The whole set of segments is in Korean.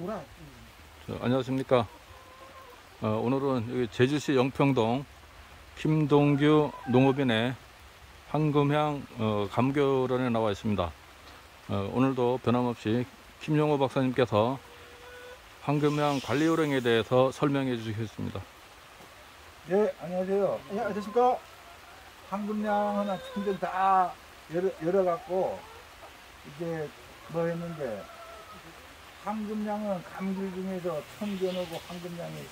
뭐라? 저, 안녕하십니까. 어, 오늘은 여기 제주시 영평동 김동규 농업인의 황금향 어, 감교론에 나와 있습니다. 어, 오늘도 변함없이 김용호 박사님께서 황금향 관리 요령에 대해서 설명해 주시겠습니다. 네, 안녕하세요. 예, 안녕하십니까? 황금량은 충전 다 열어, 열어갖고, 이제 뭐 했는데, 황금량은 감귤 중에서 천견하고 황금량이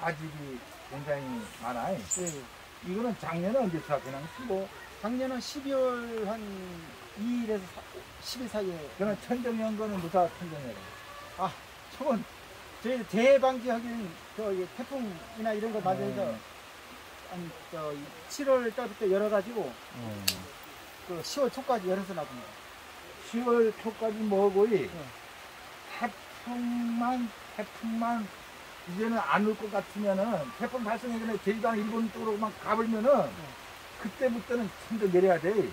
아직이 굉장히 많아요. 예. 이거는 작년에 언제 수확해놨고 작년은 12월 한 2일에서 10일 사이에 그는 천정연 거는 무사 천정연. 저건 저희 대방지하기는 저기 태풍이나 이런 거 맞아서 음. 한저 7월 달부터 열어가지고 음. 그 10월 초까지 열어서 놔둡니다. 10월 초까지 뭐고이 네. 태풍만 태풍만 이제는 안 올 것 같으면은 태풍 발생하기 전에 제주도나 일본 쪽으로만 가버리면은 그때부터는 천도 내려야 돼.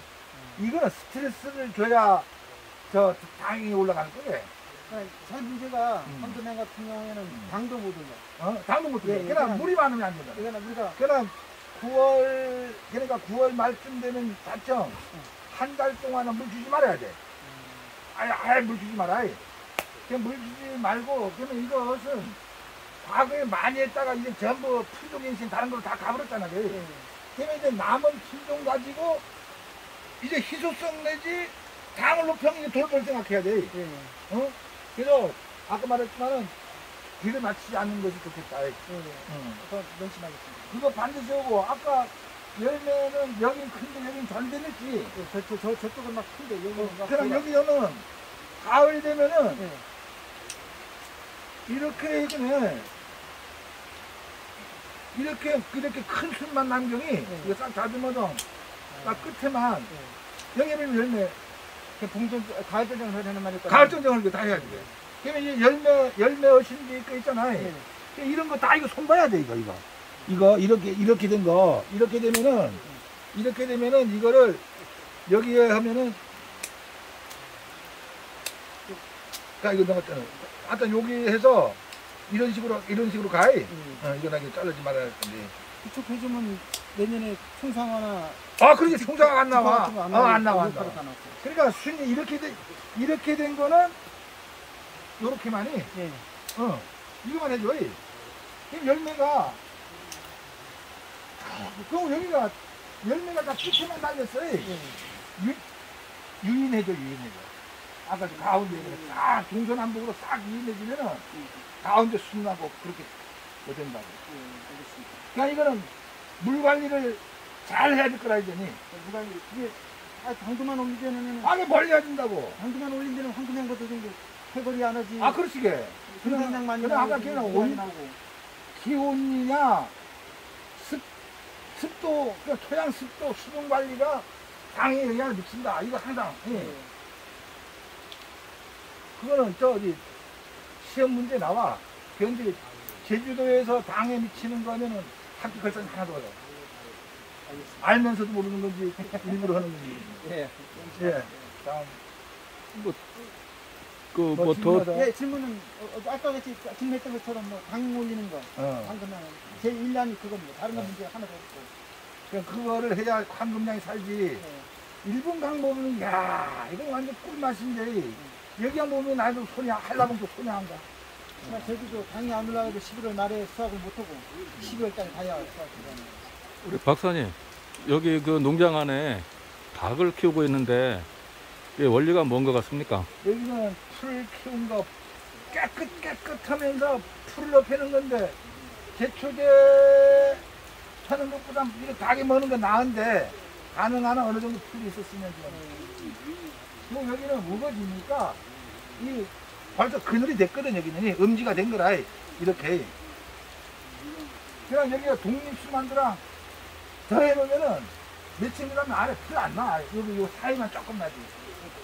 이거는 스트레스를 줘야 저 당이 올라가는 거예요. 그러니까 잘 문제가 음. 황금향 같은 경우에는 음. 당도 못 올려. 어? 당도 못 돼. 예, 예, 그러나 물이 많으면 안 된다. 이거는 우리가 그러나 9월 그러니까 9월 말쯤 되면 자청 한 달 동안은 물 주지 말아야 돼. 아예 아예 물 주지 말아야 해. 그냥 물 주지 말고 그러면 이것은 과거에 많이 했다가 이제 전부 품종 인생 다른 걸로 다 가버렸잖아. 요 예. 그러면 이제 남은 품종 가지고 이제 희소성 내지 당을 높여면 이제 돌볼 생각해야 돼. 예. 어? 그래서 아까 말했지만은 길을 맞추지 않는 것이 좋겠다. 예. 응. 그거 명심하겠습니다. 그거 반드시 하고 아까 열매는 여긴 큰데 여긴 전대냈지. 예, 저, 저, 저, 저쪽은 막 큰데 여기는 막 그럼 제가- 여기는 가을 되면은 예. 이렇게 해주면 이렇게 이렇게 큰 순만 남경이 네. 이거 싹 다듬어도 딱 끝에만 예. 여기는 열매 그 봉전 가을 전쟁을 하려는 말일까? 가을 이거 다 해야 돼. 그러면 이제 열매 열매 어신 게 있고 있잖아요. 예. 이런 거 다 이거 손 봐야 돼 이거 이거 이거 이렇게 이렇게 된 거 이렇게 되면은 이렇게 되면은 이거를 여기에 하면은 자 이거 넘었잖아 하여튼 여기 해서 이런 식으로 이런 식으로 가이 예. 어, 이거 나게 자르지 말아야 할 건데 그쪽 해주면 내년에 총상화나 아 그러게 총사가 안 나와 거안 어안 나와 안 나와. 그러니까 순이 이렇게 돼 이렇게 된 거는 요렇게만이 예. 어, 이거만 해줘. 이. 그럼 열매가, 그럼 여기가, 열매가 다 끝에만 달렸어. 이. 예. 유, 유인해줘, 유인해줘. 아까 저 가운데 싹 동서남북으로 싹 유인해주면은 가운데 순하고 그렇게 뭐 된다고. 예. 알겠습니다. 그러니까 이거는 물 관리를 잘 해야 될 거라 이제니. 누가 이게 아, 방도만 올리면은 방에 벌려야 된다고. 방도만 올린 데는 황금향 것도 좀 해거리 안 하지. 아, 그렇지게. 금상장 많이 그럼 아까 걔는 온. 기온이냐 습, 습도 그러니까 토양 습도 수분 관리가 당에 영향을 미친다 이거 항상 예. 예. 그거는 저 어디 시험 문제 나와 그런데 제주도에서 당에 미치는 거면은 학교 결산 하나도 없어 알겠습니다. 알면서도 모르는 건지 일부러 하는 건지 예. 예 다음 그뭐뭐 더. 예, 질문은 어, 어, 아까 같이 질문했던 것처럼 뭐당 올리는 거, 어. 황금향 제일 일량이 그겁니다. 다른 건 문제 하나도 없고. 그냥 그거를 해야 황금량이 살지 예. 일본 강 보면 야 이건 완전 꿀맛인데 여기 안 보면 나도 손이 한라봉도 손이 안가 하지만 제주도 당이 안 올라가도 11월 말에 수확을 못하고 12월 달에 가야 수확을 우리 박사님 여기 그 농장 안에 닭을 키우고 있는데 이게 원리가 뭔 것 같습니까? 여기는 풀 키운 거 깨끗 깨끗하면서 풀을 높이는 건데 제초제 하는 것보다 이렇게 닭이 먹는 거 나은데 가능한 한 어느 정도 풀이 있었으면 좋아. 뭐 여기는 우거지니까 이 벌써 그늘이 됐거든 여기는 이 음지가 된 거라 이렇게. 그냥 여기가 독립수만두랑 더 해놓으면은 며칠 지나면 아래 풀 안 나. 여기 요 사이만 조금 나지.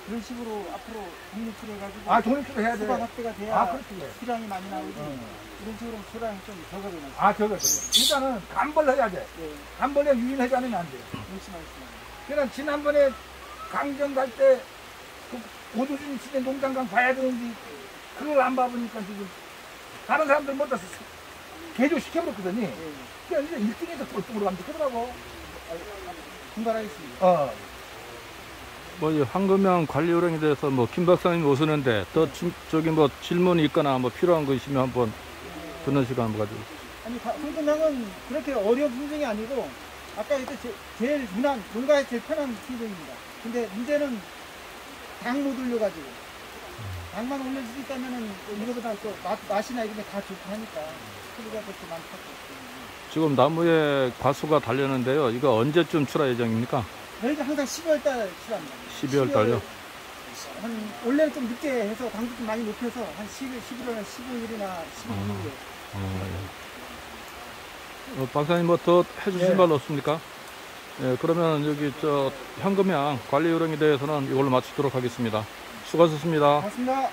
그런 식으로 앞으로 독립을 해가지고 아 독립수도 해야 돼. 수박 확대가 돼야 아 그렇지. 수량이 많이 나오지. 응. 이런 식으로 수량이 좀 적어져요. 아, 저거, 저거. 일단은 간벌 해야 돼. 예, 간벌에 유인하지 않으면 안 돼. 명심하겠습니다. 그냥 지난번에 강정 갈 때, 그 고도준 시대 농장강 봐야 되는데, 그걸 안 봐보니까 지금 다른 사람들 모두 개조 시켜버렸거든요. 예. 그러니까 이제 1등에서 꼴등으로 가면 되더라고. 분발하겠습니다. 어. 뭐 이 황금양 관리 요령에 대해서 뭐 김 박사님 오시는데 또 지- 저기 뭐 질문이 있거나 뭐 필요한 거 있으면 한번 듣는 시간 한번 가지고. 아니 가- 황금향은 그렇게 어려운 품종이 아니고 아까 제, 제일 무난 농가에 제일 편한 품종입니다. 근데 문제는 당못 올려가지고 당만 올려줄 수 있다면은 이거보다 또 맛, 맛이나 이런 게 다 좋고 하니까 소비가 그렇게 많다고. 지금 나무에 과수가 달렸는데요. 이거 언제쯤 출하 예정입니까? 저희가 항상 12월 달 출합니다. 12월 달요? 한 원래는 좀 늦게 해서 당도 좀 많이 높여서 한 11, 11월 15일이나 15일에 어, 예. 어, 박사님 뭐 더 해주실 예. 말 없습니까? 예, 그러면 여기 저 현금양 관리 요령에 대해서는 이걸로 마치도록 하겠습니다. 수고하셨습니다. 고맙습니다.